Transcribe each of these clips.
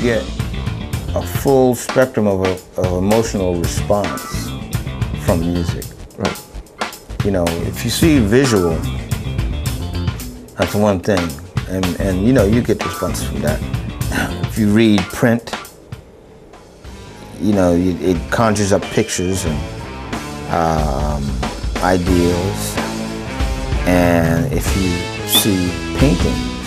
get a full spectrum of, a, of emotional response from music. Right. You know, if you see visual, that's one thing, and and you know you get response from that. If you read print, you know it, it conjures up pictures and um, ideals, and if you see paintings,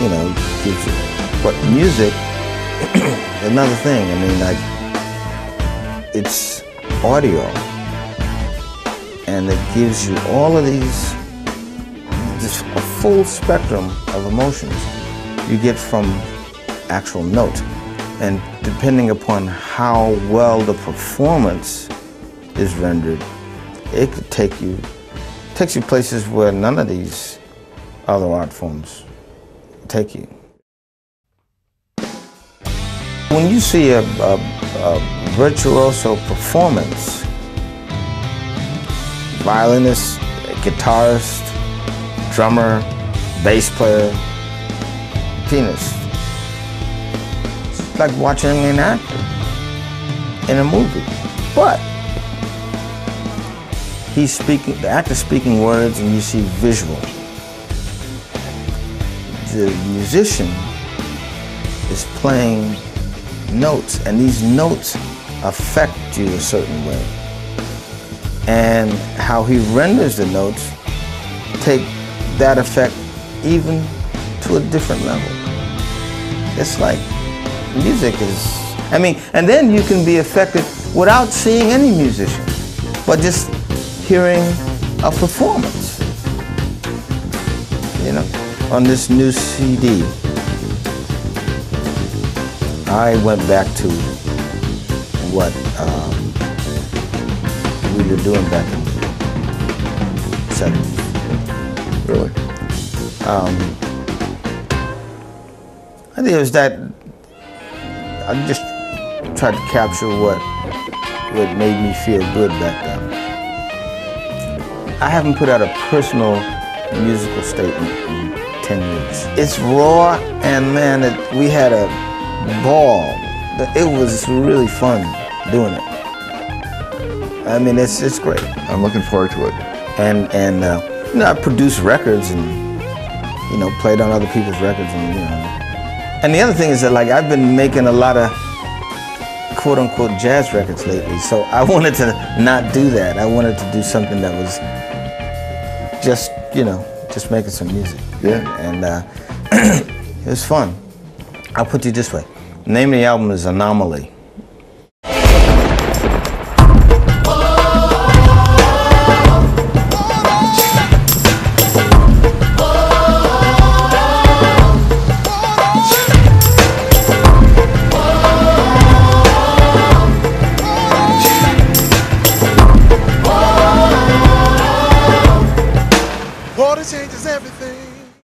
you know, gives you. But music, another thing. I mean, like it's audio, and it gives you all of these, just a full spectrum of emotions you get from actual notes. And depending upon how well the performance is rendered, it could take you, takes you places where none of these other art forms take you. When you see a, a, a virtuoso performance, violinist, guitarist, drummer, bass player, pianist, it's like watching an actor in a movie. But he's speaking, the actor's speaking words and you see visual. The musician is playing notes and these notes affect you a certain way. And how he renders the notes take that effect even to a different level. It's like music is, I mean, and then you can be affected without seeing any musician, but just hearing a performance, you know, on this new CD. I went back to what um, we were doing back in the 70s. Really? Um, I think it was that I just tried to capture what what made me feel good back then. I haven't put out a personal musical statement in 10 years. It's raw and man, it, we had a ball. It was really fun doing it. I mean, it's, it's great. I'm looking forward to it. And, and uh, you know, I produced records and, you know, played on other people's records and, you know. And the other thing is that, like, I've been making a lot of quote unquote jazz records lately. So I wanted to not do that. I wanted to do something that was just, you know, just making some music. Yeah. And uh, it was fun. I'll put you this way. Name of the album is Anomaly.